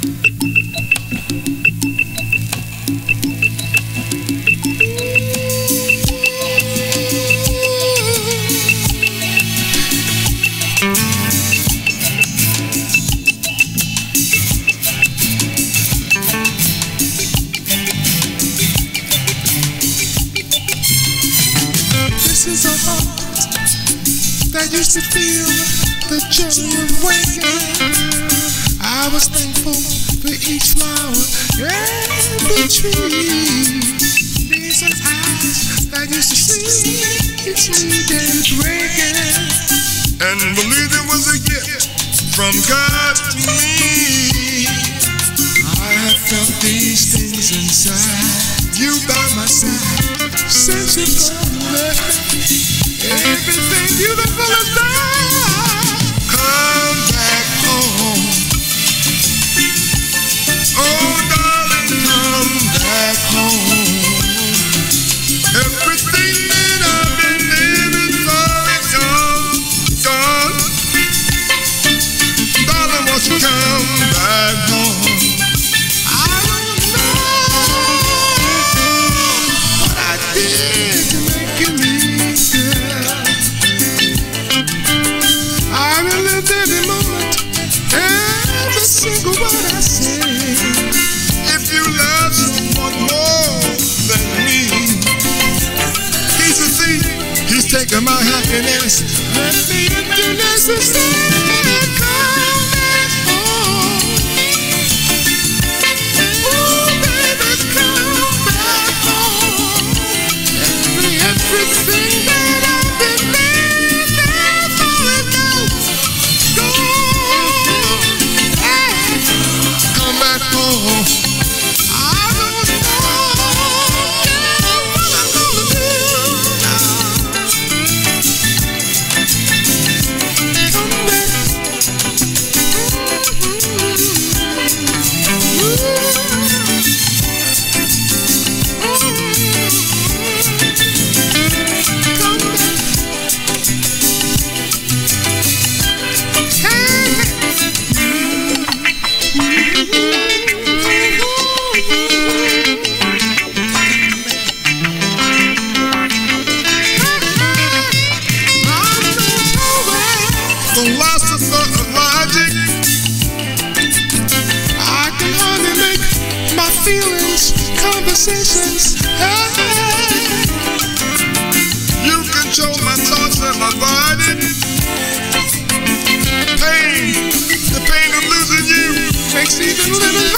This is a heart that used to feel the joy of waking. I was thankful for each flower, every tree. These are eyes that used to see each new day breaking. and believed it was a gift from God to me. I have felt these things inside. You by my side, since you've gone. Everything beautiful is gone. Taking my happiness. Let me introduce the Every, everything Philosopher of logic. I can hardly make my feelings conversations. Hey, You control my thoughts and my body. Pain, the pain of losing you. makes even living.